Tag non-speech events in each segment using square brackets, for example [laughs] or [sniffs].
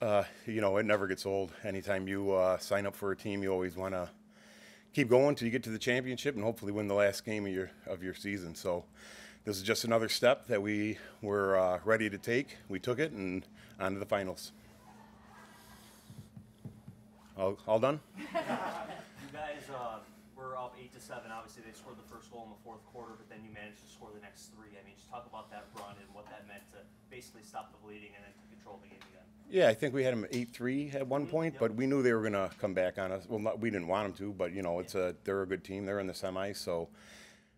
Uh, you know, it never gets old. Anytime you uh, sign up for a team, you always want to keep going till you get to the championship and hopefully win the last game of your of your season. So this is just another step that we were uh, ready to take. We took it and on to the finals. All, all done? [laughs] You guys uh, up eight to seven. Obviously, they scored the first goal in the fourth quarter, but then you managed to score the next three. I mean, just talk about that run and what that meant to basically stop the bleeding and then to control the game again. Yeah, I think we had them eight three at one mm-hmm. point, but we knew they were going to come back on us. Well, not, we didn't want them to, but you know, it's a they're a good team. They're in the semis, so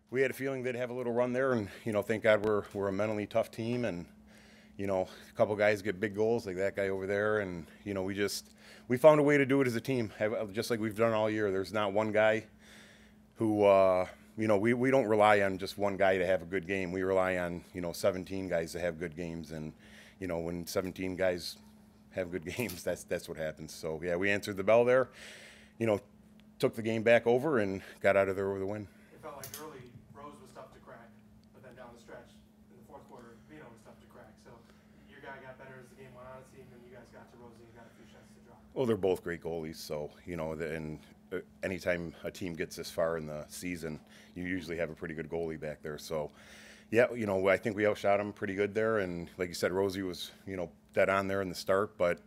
we had a feeling they'd have a little run there, and you know, thank God we're we're a mentally tough team, and you know, a couple guys get big goals like that guy over there, and you know, we just we found a way to do it as a team, uh, just like we've done all year. There's not one guy who uh, you know we, we don't rely on just one guy to have a good game. We rely on you know 17 guys to have good games, and you know when 17 guys have good [laughs] games, that's that's what happens. So yeah, we answered the bell there, you know, took the game back over and got out of there with a win. It felt like early Rose was tough to crack, but then down the stretch in the fourth quarter, Vino was tough to crack. So your guy got better as the game went on. And you guys got to Rosie and you got a few shots. Well, they're both great goalies, so you know, and uh, anytime a team gets this far in the season, you usually have a pretty good goalie back there. So, yeah, you know, I think we outshot them pretty good there, and like you said, Rosie was you know dead on there in the start, but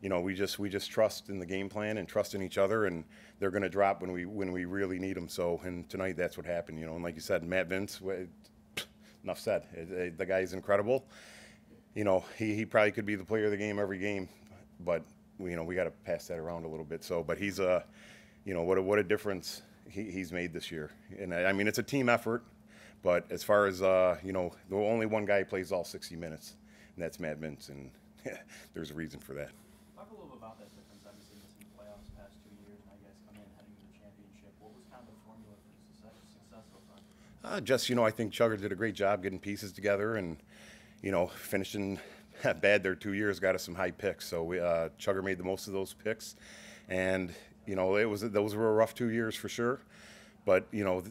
you know, we just we just trust in the game plan and trust in each other, and they're going to drop when we when we really need them. So, and tonight that's what happened. You know, and like you said, Matt Vinc, [sniffs] enough said. The guy is incredible. You know, he, he probably could be the player of the game every game, but you know we got to pass that around a little bit. So, but he's a, you know, what a, what a difference he, he's made this year. And I, I mean, it's a team effort, but as far as uh, you know, the only one guy plays all 60 minutes, and that's Matt Vinc, and [laughs] there's a reason for that. Talk a little bit about that difference, obviously missing the playoffs the past two years, now you guys come in heading to the championship. What was kind of the formula for success, success so far? Uh, just you know, I think Chugger did a great job getting pieces together, and you know, finishing [laughs] bad there two years got us some high picks. So we, uh, Chugger made the most of those picks, and you know, it was those were a rough two years for sure. But you know,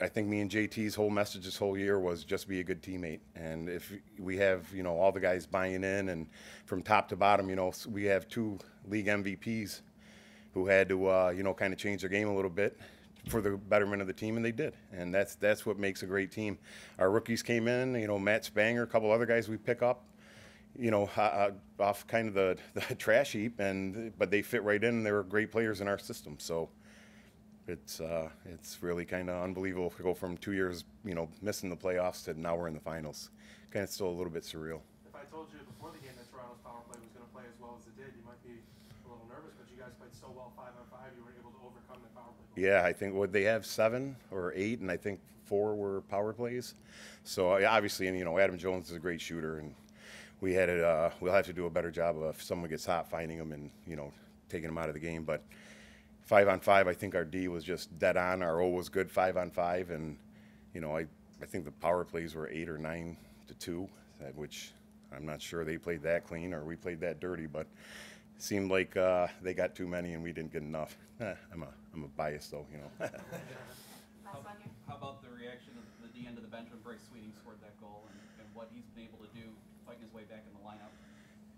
I think me and JT's whole message this whole year was just be a good teammate, and if we have you know all the guys buying in, and from top to bottom, you know, we have two league MVPs who had to uh, you know kind of change their game a little bit for the betterment of the team, and they did. And that's that's what makes a great team. Our rookies came in, you know, Matt Spanger, a couple other guys we pick up, you know, uh, off kind of the, [laughs] the trash heap, and but they fit right in. They were great players in our system, so. It's uh, it's really kind of unbelievable to go from two years, you know, missing the playoffs to now we're in the finals. Kind of still a little bit surreal. If I told you before the game that Toronto's power play was going to play as well as it did, you might be a little nervous. But you guys played so well five on five, you were able to overcome the power play. goal. Yeah, I think what they have seven or eight, and I think four were power plays. So obviously, and you know, Adam Jones is a great shooter, and we had it. Uh, we'll have to do a better job of if someone gets hot, finding them and you know, taking them out of the game. But five on five, I think our D was just dead on. Our O was good five on five, and you know, I I think the power plays were eight or nine to two, at which I'm not sure they played that clean or we played that dirty, but. Seemed like uh, they got too many and we didn't get enough. [laughs] Eh, I'm a I'm a bias though, you know. [laughs] Last one here. How about the reaction of the D end of the bench when Bryce Sweeting scored that goal and, and what he's been able to do fighting his way back in the lineup?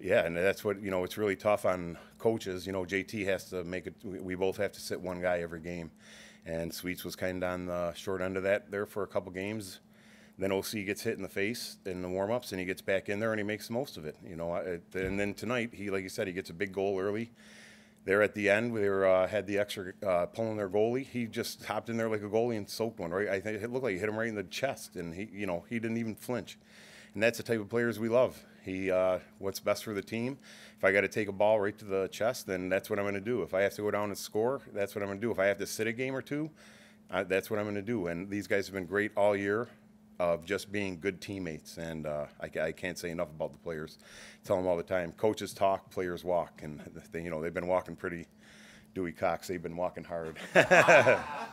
Yeah, and that's what you know. It's really tough on coaches. You know, JT has to make it. We both have to sit one guy every game, and Sweets was kind of on the short end of that there for a couple games. Then OC gets hit in the face in the warm-ups, and he gets back in there and he makes the most of it. You know, and then tonight he, like you said, he gets a big goal early. There at the end, we were, uh, had the extra uh, pulling their goalie. He just hopped in there like a goalie and soaked one. Right, I think it looked like he hit him right in the chest, and he, you know, he didn't even flinch. And that's the type of players we love. He, uh, what's best for the team. If I got to take a ball right to the chest, then that's what I'm going to do. If I have to go down and score, that's what I'm going to do. If I have to sit a game or two, uh, that's what I'm going to do. And these guys have been great all year of just being good teammates. And uh, I, I can't say enough about the players. tell them all the time, coaches talk, players walk. And they, you know they've been walking pretty. Dewey Cox, they've been walking hard. [laughs]